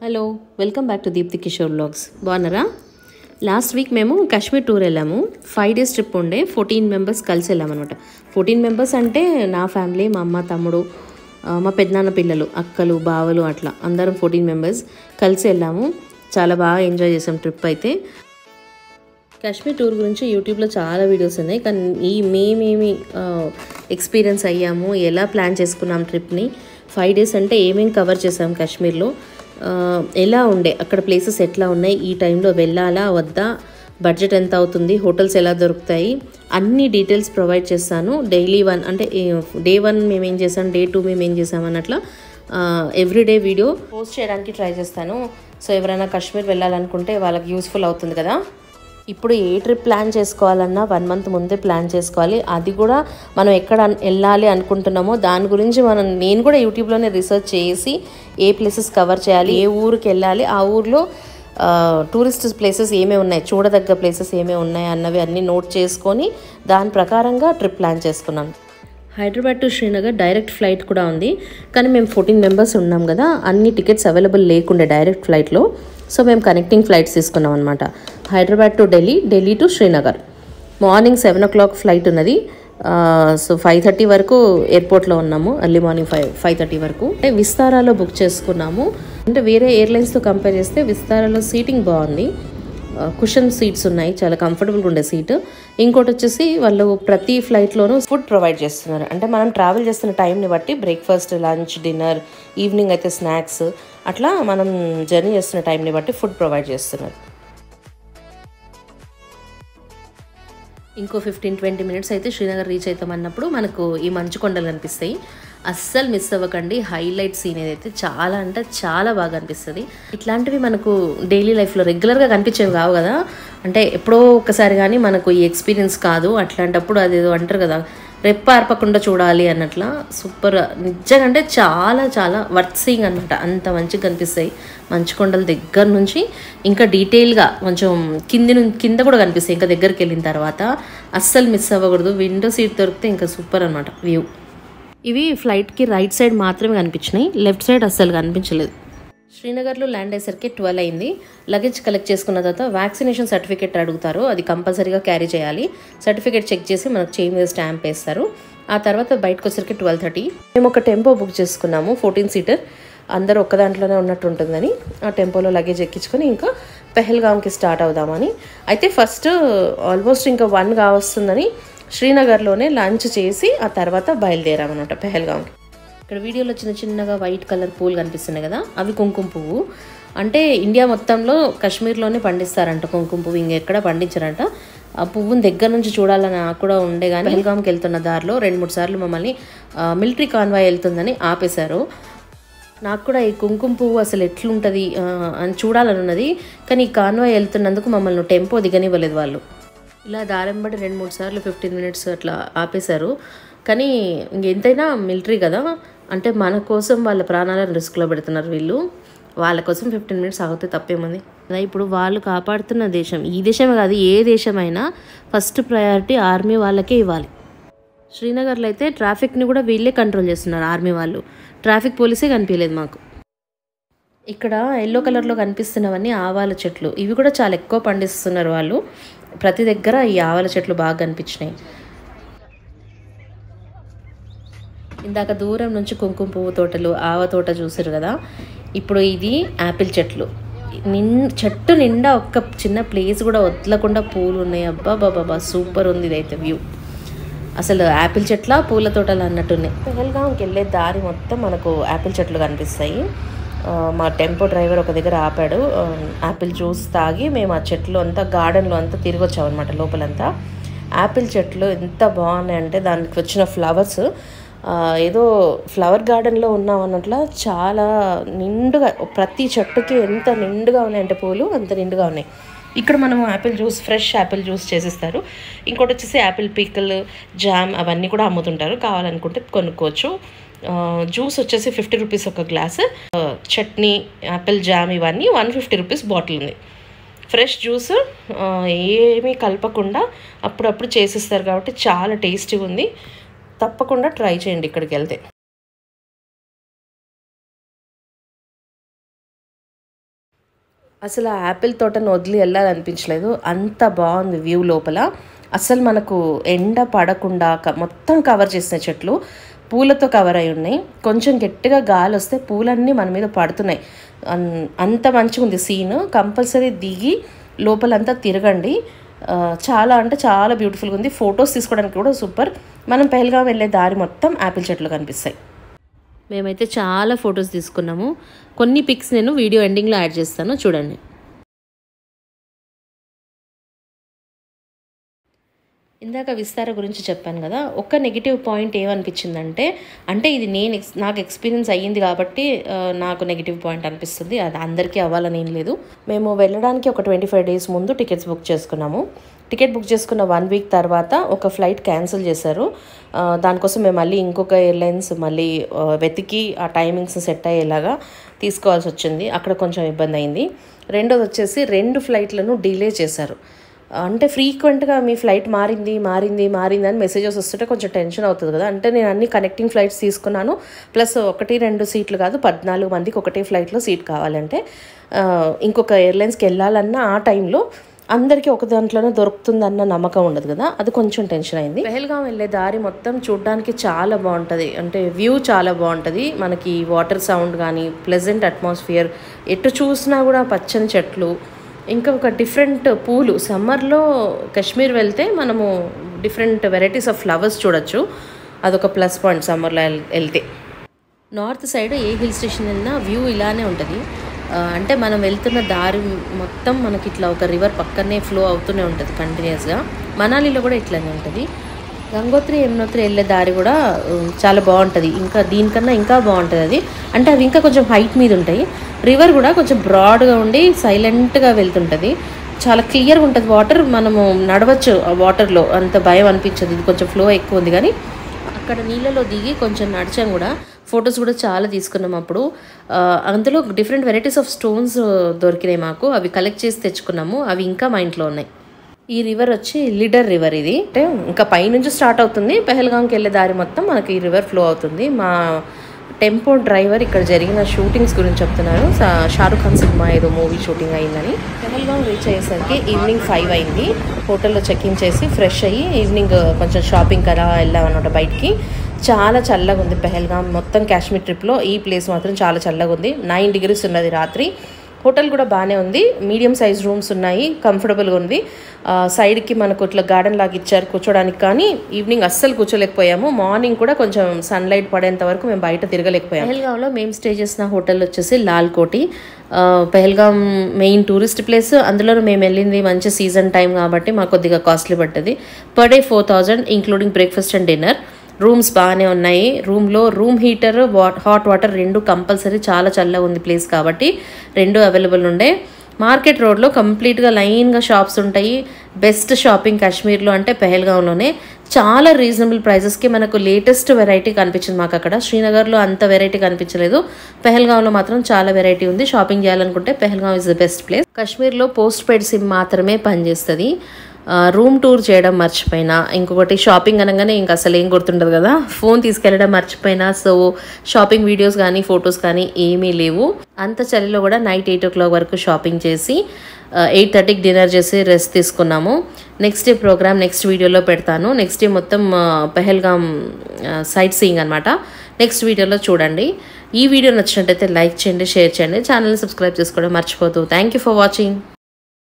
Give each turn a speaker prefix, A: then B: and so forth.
A: Hello welcome back to Deepthi Kishore blogs బాగున్నారా? Last week మేము Kashmir tour వెళ్ళాము. Five days trip ఉండే fourteen members కలిసి వెళ్ళామన్నమాట. ఫోర్టీన్ మెంబర్స్ అంటే నా ఫ్యామిలీ మా అమ్మ తమ్ముడు మా పెద్దనాన్న పిల్లలు అక్కలు బావలు అట్లా. అందరం ఫోర్టీన్ మెంబర్స్ కలిసి వెళ్ళాము. చాలా బాగా ఎంజాయ్ చేసాం ట్రిప్ అయితే. కాశ్మీర్ టూర్ గురించి యూట్యూబ్లో చాలా వీడియోస్ ఉన్నాయి. కానీ ఈ మేమేమి ఎక్స్పీరియన్స్ అయ్యాము ఎలా ప్లాన్ చేసుకున్నాం ట్రిప్ని ఫైవ్ డేస్ అంటే ఏమేమి కవర్ చేసాం కాశ్మీర్లో ఎలా ఉండే? అక్కడ ప్లేసెస్ ఎట్లా ఉన్నాయి? ఈ టైంలో వెళ్ళాలా? వద్దా? బడ్జెట్ ఎంత అవుతుంది? హోటల్స్ ఎలా దొరుకుతాయి? అన్ని డీటెయిల్స్ ప్రొవైడ్ చేస్తాను. డైలీ వన్ అంటే డే వన్ మేము ఏం చేసాం డే టూ మేము ఏం చేసాం అన్నట్లా ఎవ్రీడే వీడియో పోస్ట్ చేయడానికి ట్రై చేస్తాను. సో ఎవరైనా కాశ్మీర్ వెళ్ళాలనుకుంటే వాళ్ళకి యూస్ఫుల్ అవుతుంది కదా? ఇప్పుడు ఏ ట్రిప్ ప్లాన్ చేసుకోవాలన్నా వన్ మంత్ ముందే ప్లాన్ చేసుకోవాలి. అది కూడా మనం ఎక్కడ వెళ్ళాలి అనుకుంటున్నామో దాని గురించి మనం నేను కూడా యూట్యూబ్లోనే రీసెర్చ్ చేసి ఏ ప్లేసెస్ కవర్ చేయాలి ఏ ఊరికి వెళ్ళాలి ఆ ఊర్లో టూరిస్ట్ ప్లేసెస్ ఏమేమి ఉన్నాయి చూడదగ్గ ప్లేసెస్ ఏమేమి ఉన్నాయి అన్నవి అన్నీ నోట్ చేసుకొని దాని ప్రకారంగా ట్రిప్ ప్లాన్ చేసుకున్నాను Hyderabad to Srinagar direct flight కూడా ఉంది. కానీ మేము ఫోర్టీన్ మెంబర్స్ ఉన్నాం కదా అన్ని టికెట్స్ అవైలబుల్ లేకుండే డైరెక్ట్ ఫ్లైట్లో. సో మేము కనెక్టింగ్ ఫ్లైట్స్ తీసుకున్నాం అనమాట Hyderabad to Delhi Delhi to Srinagar. Morning seven o'clock flight ఉన్నది సో ఫైవ్ థర్టీ వరకు ఎయిర్పోర్ట్లో ఉన్నాము. Early morning five five thirty వరకు. అంటే విస్తారాలో బుక్ చేసుకున్నాము. అంటే వేరే ఎయిర్లైన్స్తో కంపేర్ చేస్తే విస్తారాలో సీటింగ్ బాగుంది. కుషన్ సీట్స్ ఉన్నాయి. చాలా కంఫర్టబుల్గా ఉండే సీట్ ఇంకోటి వచ్చేసి వాళ్ళు ప్రతి ఫ్లైట్లోనూ ఫుడ్ ప్రొవైడ్ చేస్తున్నారు. అంటే మనం ట్రావెల్ చేస్తున్న టైంని బట్టి బ్రేక్ఫాస్ట్ లంచ్ డిన్నర్ ఈవినింగ్ అయితే స్నాక్స్ అట్లా మనం జర్నీ చేస్తున్న టైంని బట్టి ఫుడ్ ప్రొవైడ్ చేస్తున్నారు. ఇంకో ఫిఫ్టీన్ ట్వంటీ మినిట్స్ అయితే శ్రీనగర్ రీచ్ అవుతామన్నప్పుడు మనకు ఈ మంచు కొండలు కనిపిస్తాయి. అస్సలు మిస్ అవ్వకండి. హైలైట్ సీన్ ఏదైతే చాలా అంటే చాలా బాగా అనిపిస్తుంది. ఇట్లాంటివి మనకు డైలీ లైఫ్లో రెగ్యులర్గా కనిపించేవి కావు కదా. అంటే ఎప్పుడో ఒకసారి కానీ మనకు ఈ ఎక్స్పీరియన్స్ కాదు. అట్లాంటప్పుడు అదేదో అంటారు కదా రెప్ప ఆర్పకుండా చూడాలి అన్నట్లా సూపర్. నిజంగా అంటే చాలా చాలా వర్త్ సీయింగ్ అనమాట అంత మంచిగా కనిపిస్తాయి. మంచుకొండల దగ్గర నుంచి ఇంకా డీటెయిల్గా కొంచెం కింది నుంచి కింద కూడా కనిపిస్తాయి. ఇంకా దగ్గరికి వెళ్ళిన తర్వాత అస్సలు మిస్ అవ్వకూడదు. విండో సీట్ దొరికితే ఇంకా సూపర్ అనమాట వ్యూ. ఇవి ఫ్లైట్కి రైట్ సైడ్ మాత్రమే కనిపించినాయి. లెఫ్ట్ సైడ్ అస్సలు కనిపించలేదు. శ్రీనగర్లో ల్యాండ్ అయ్యేసరికి ట్వెల్వ్ అయింది. లగేజ్ కలెక్ట్ చేసుకున్న తర్వాత వ్యాక్సినేషన్ సర్టిఫికేట్ అడుగుతారు. అది కంపల్సరీగా క్యారీ చేయాలి. సర్టిఫికేట్ చెక్ చేసి మనకు చేయి మీద స్టాంప్ వేస్తారు. ఆ తర్వాత బయటకు వచ్చరికి ట్వెల్వ్ థర్టీ. మేము ఒక టెంపో బుక్ చేసుకున్నాము ఫోర్టీన్ సీటర్. అందరూ ఒక్క దాంట్లోనే ఉన్నట్టు ఉంటుందని ఆ టెంపోలో లగేజ్ ఎక్కించుకొని ఇంకా పెహల్గామ్కి స్టార్ట్ అవుదామని. అయితే ఫస్ట్ ఆల్మోస్ట్ ఇంకా వన్ కావస్తుందని శ్రీనగర్లోనే లంచ్ చేసి ఆ తర్వాత బయలుదేరామన్నమాట పెహల్గామ్కి ఇక్కడ వీడియోలో చిన్న చిన్నగా వైట్ కలర్ పూలు కనిపిస్తున్నాయి కదా అవి కుంకుమ పువ్వు. అంటే ఇండియా మొత్తంలో కాశ్మీర్లోనే పండిస్తారంట కుంకుమ పువ్వు ఇంకెక్కడ పండించారంట. ఆ పువ్వుని దగ్గర నుంచి చూడాలని నాకు కూడా ఉండే కానీ పెహల్గామ్కి వెళ్తున్న దారిలో రెండు మూడు సార్లు మమ్మల్ని మిలిటరీ కాన్వాయ్ వెళ్తుందని ఆపేశారు. నాకు కూడా ఈ కుంకుమ పువ్వు అసలు ఎట్లుంటుంది అని చూడాలని ఉన్నది కానీ ఈ కాన్వాయ్ వెళ్తున్నందుకు మమ్మల్ని టెంపో దిగనివ్వలేదు వాళ్ళు. ఇలా దారం బట్టి రెండు మూడు సార్లు ఫిఫ్టీన్ మినిట్స్ అట్లా ఆపేశారు. కానీ ఇంకెంతైనా మిలిటరీ కదా అంటే మన కోసం వాళ్ళ ప్రాణాలను రిస్క్లో పెడుతున్నారు వీళ్ళు. వాళ్ళ కోసం ఫిఫ్టీన్ మినిట్స్ ఆగితే తప్పేముంది? ఇప్పుడు వాళ్ళు కాపాడుతున్న దేశం ఈ దేశమే కాదు ఏ దేశమైనా ఫస్ట్ ప్రయారిటీ ఆర్మీ వాళ్ళకే ఇవ్వాలి. శ్రీనగర్లో అయితే ట్రాఫిక్ని కూడా వీళ్ళే కంట్రోల్ చేస్తున్నారు ఆర్మీ వాళ్ళు. ట్రాఫిక్ పోలీసే కనిపించలేదు మాకు. ఇక్కడ ఎల్లో కలర్లో కనిపిస్తున్నవన్నీ ఆవాల చెట్లు. ఇవి కూడా చాలా ఎక్కువ పండిస్తున్నారు వాళ్ళు. ప్రతి దగ్గర ఈ ఆవాల చెట్లు బాగా కనిపించినాయి. ఇందాక దూరం నుంచి కుంకుమ పువ్వు తోటలు ఆవ తోట చూసారు కదా? ఇప్పుడు ఇది యాపిల్ చెట్లు. నిన్ చెట్టు నిండా ఒక్క చిన్న ప్లేస్ కూడా వదలకుండా పూలు ఉన్నాయి. అబ్బా బాబా సూపర్ ఉంది ఇదైతే వ్యూ. అసలు యాపిల్ చెట్ల పూల తోటలు అన్నట్టున్నాయి. పెహల్గాంకి వెళ్ళే దారి మొత్తం మనకు యాపిల్ చెట్లు కనిపిస్తాయి. మా టెంపో డ్రైవర్ ఒక దగ్గర ఆపాడు. యాపిల్ జ్యూస్ తాగి మేము ఆ చెట్లు అంతా గార్డెన్లో అంతా తిరిగి వచ్చామన్నమాట అనమాట లోపలంతా. యాపిల్ చెట్లు ఎంత బాగున్నాయి అంటే దానికి వచ్చిన ఫ్లవర్స్ ఏదో ఫ్లవర్ గార్డెన్లో ఉన్నాం అన్నట్ల చాలా నిండుగా ప్రతి చెట్టుకి ఎంత నిండుగా ఉన్నాయంటే పూలు అంత నిండుగా ఉన్నాయి. ఇక్కడ మనం apple juice fresh apple juice చేసిస్తారు. ఇంకోటి వచ్చేసి యాపిల్ పీకల్ జామ్ అవన్నీ కూడా అమ్ముతుంటారు. కావాలనుకుంటే కొనుక్కోవచ్చు. జ్యూస్ వచ్చేసి ఫిఫ్టీ రూపీస్ ఒక గ్లాస్ చట్నీ యాపిల్ జామ్ ఇవన్నీ వన్ ఫిఫ్టీ రూపీస్ బాటిల్ ఉంది. ఫ్రెష్ జ్యూస్ ఏమీ కలపకుండా అప్పుడప్పుడు చేసిస్తారు కాబట్టి చాలా టేస్టీగా ఉంది. తప్పకుండా ట్రై చేయండి ఇక్కడికి వెళ్తే. అసలు ఆ యాపిల్ తోటను వదిలి వెళ్ళాలనిపించలేదు. అంత బాగుంది వ్యూ లోపల. అసలు మనకు ఎండ పడకుండా మొత్తం కవర్ చేసిన చెట్లు పూలతో కవర్ అయి ఉన్నాయి. కొంచెం గట్టిగా గాలి వస్తే పూలన్నీ మన మీద పడుతున్నాయి. అన్- అంత మంచిగా ఉంది సీన్. కంపల్సరీ దిగి లోపలంతా తిరగండి. చాలా అంటే చాలా బ్యూటిఫుల్గా ఉంది. ఫొటోస్ తీసుకోవడానికి కూడా సూపర్ మనం పెహల్గా వెళ్ళే దారి మొత్తం యాపిల్ చెట్లు కనిపిస్తాయి. మేమైతే చాలా ఫొటోస్ తీసుకున్నాము. కొన్ని పిక్స్ నేను వీడియో ఎండింగ్లో యాడ్ చేస్తాను. చూడండి. ఇందాక విస్తార గురించి చెప్పాను కదా ఒక్క నెగిటివ్ పాయింట్ ఏమనిపించిందంటే అంటే ఇది నేను ఎక్స్ నాకు ఎక్స్పీరియన్స్ అయ్యింది కాబట్టి నాకు నెగిటివ్ పాయింట్ అనిపిస్తుంది. అది అందరికీ అవ్వాలని ఏం లేదు. మేము వెళ్ళడానికి ఒక ట్వంటీ ఫైవ్ డేస్ ముందు టికెట్స్ బుక్ చేసుకున్నాము. టికెట్ బుక్ చేసుకున్న వన్ వీక్ తర్వాత ఒక ఫ్లైట్ క్యాన్సిల్ చేశారు. దానికోసం మేము మళ్ళీ ఇంకొక ఎయిర్లైన్స్ మళ్ళీ వెతికి ఆ టైమింగ్స్ సెట్ అయ్యేలాగా తీసుకోవాల్సి వచ్చింది. అక్కడ కొంచెం ఇబ్బంది అయింది. రెండోది వచ్చేసి రెండు ఫ్లైట్లను డిలే చేశారు. అంటే ఫ్రీక్వెంట్గా మీ ఫ్లైట్ మారింది మారింది మారింది అని మెసేజెస్ వస్తుంటే కొంచెం టెన్షన్ అవుతుంది కదా. అంటే నేను అన్ని కనెక్టింగ్ ఫ్లైట్స్ తీసుకున్నాను. ప్లస్ ఒకటి రెండు సీట్లు కాదు పద్నాలుగు మందికి ఒకటే ఫ్లైట్లో సీట్ కావాలంటే ఇంకొక ఎయిర్లైన్స్కి వెళ్ళాలన్నా ఆ టైంలో అందరికీ ఒక దాంట్లోనే దొరుకుతుందన్న నమ్మకం ఉండదు కదా. అది కొంచెం టెన్షన్ అయింది. పెహల్గాం వెళ్ళే దారి మొత్తం చూడడానికి చాలా బాగుంటుంది. అంటే వ్యూ చాలా బాగుంటుంది. మనకి వాటర్ సౌండ్ కానీ ప్లెజెంట్ అట్మాస్ఫియర్ ఎటు చూసినా కూడా పచ్చని చెట్లు ఇంకా ఒక డిఫరెంట్ పూలు. సమ్మర్లో కాశ్మీర్ వెళ్తే మనము డిఫరెంట్ వెరైటీస్ ఆఫ్ ఫ్లవర్స్ చూడొచ్చు. అదొక ప్లస్ పాయింట్ సమ్మర్లో వెళ్తే. నార్త్ సైడ్ ఏ హిల్ స్టేషన్ వెళ్ళినా వ్యూ ఇలానే ఉంటుంది. అంటే మనం వెళ్తున్న దారి మొత్తం మనకి ఇట్లా ఒక రివర్ పక్కనే ఫ్లో అవుతూనే ఉంటుంది కంటిన్యూస్గా మనాలిలో కూడా ఇట్లానే ఉంటుంది. గంగోత్రి యమునోత్రి వెళ్ళే దారి కూడా చాలా బాగుంటుంది. ఇంకా దీనికన్నా ఇంకా బాగుంటుంది అది. అంటే అవి ఇంకా కొంచెం హైట్ మీద ఉంటాయి. రివర్ కూడా కొంచెం బ్రాడ్గా ఉండి సైలెంట్గా వెళ్తుంటుంది. చాలా క్లియర్గా ఉంటుంది వాటర్. మనము నడవచ్చు ఆ వాటర్లో అంత భయం అనిపించదు. ఇది కొంచెం ఫ్లో ఎక్కువ ఉంది కానీ అక్కడ నీళ్ళలో దిగి కొంచెం నడిచాం కూడా. ఫొటోస్ కూడా చాలా తీసుకున్నాం అప్పుడు. అందులో డిఫరెంట్ వెరైటీస్ ఆఫ్ స్టోన్స్ దొరికినాయి మాకు. అవి కలెక్ట్ చేసి తెచ్చుకున్నాము. అవి ఇంకా మా ఇంట్లో ఉన్నాయి. ఈ రివర్ వచ్చి లీడర్ రివర్ ఇది. అంటే ఇంకా పైనుంచి స్టార్ట్ అవుతుంది. పెహల్గాంకి వెళ్ళే దారి మొత్తం మనకి ఈ రివర్ ఫ్లో అవుతుంది. మా టెంపో డ్రైవర్ ఇక్కడ జరిగిన షూటింగ్స్ గురించి చెప్తున్నారు. షారుఖ్ ఖాన్ సినిమా ఏదో మూవీ షూటింగ్ అయిందని. పెహల్గాం రీచ్ అయ్యేసరికి ఈవినింగ్ ఫైవ్ అయింది. హోటల్లో చెక్ ఇన్ చేసి ఫ్రెష్ అయ్యి ఈవినింగ్ uh, కొంచెం షాపింగ్ అలా వెళ్ళామన్నమాట బయటికి. చాలా చల్లగా ఉంది పెహల్గాం. మొత్తం కాశ్మీర్ ట్రిప్లో ఈ ప్లేస్ మాత్రం చాలా చల్లగా ఉంది నైన్ డిగ్రీస్ ఉన్నది రాత్రి. హోటల్ కూడా బాగానే ఉంది. మీడియం సైజ్ రూమ్స్ ఉన్నాయి. కంఫర్టబుల్గా ఉంది. సైడ్కి మనకు ఇట్లా గార్డెన్ లాగా ఇచ్చారు కూర్చోడానికి కానీ ఈవినింగ్ అస్సలు కూర్చోలేకపోయాము. మార్నింగ్ కూడా కొంచెం సన్లైట్ పడేంత వరకు మేము బయట తిరగలేకపోయాము. పెహల్గాంలో మేము స్టే చేసిన హోటల్ వచ్చేసి Lal Koti. Pahalgam main tourist place. అందులో మేము వెళ్ళింది మంచి సీజన్ టైం కాబట్టి మాకు కొద్దిగా కాస్ట్లీ పడ్డది. Per day four thousand including breakfast and dinner. Rooms బాగానే ఉన్నాయి. రూమ్లో రూమ్ హీటర్ హాట్ వాటర్ రెండు కంపల్సరీ చాలా చల్లగా ఉంది ప్లేస్ కాబట్టి రెండు అవైలబుల్ ఉండే. మార్కెట్ రోడ్లో కంప్లీట్గా లైన్గా షాప్స్ ఉంటాయి. బెస్ట్ షాపింగ్ కాశ్మీర్లో అంటే పెహల్గాంలోనే. చాలా రీజనబుల్ ప్రైజెస్కి మనకు లేటెస్ట్ వెరైటీ కనిపించింది మాకు అక్కడ. శ్రీనగర్లో అంత వెరైటీ కనిపించలేదు. పెహల్గాంలో మాత్రం చాలా వెరైటీ ఉంది. షాపింగ్ చేయాలనుకుంటే Pahalgam is the best place. కాశ్మీర్లో పోస్ట్ పెయిడ్ సిమ్ మాత్రమే పనిచేస్తుంది. రూమ్ టూర్ చేయడం మర్చిపోయినా. ఇంకొకటి షాపింగ్ అనగానే ఇంకా అసలు ఏం గుర్తుండదు కదా. ఫోన్ తీసుకెళ్ళడం మర్చిపోయినా. సో షాపింగ్ వీడియోస్ కానీ ఫొటోస్ కానీ ఏమీ లేవు. అంత చలిలో కూడా నైట్ ఎయిట్ ఓ క్లాక్ వరకు షాపింగ్ చేసి ఎయిట్ థర్టీకి డిన్నర్ చేసి రెస్ట్ తీసుకున్నాము. నెక్స్ట్ డే ప్రోగ్రామ్ నెక్స్ట్ వీడియోలో పెడతాను. నెక్స్ట్ డే మొత్తం ఆ, పెహల్గాం సైట్ సీయింగ్ అనమాట నెక్స్ట్ వీడియోలో చూడండి. ఈ వీడియో నచ్చినట్టయితే లైక్ చేయండి షేర్ చేయండి. ఛానల్ని సబ్స్క్రైబ్ చేసుకోవడం మర్చిపోతూ థ్యాంక్ యూ ఫర్ వాచింగ్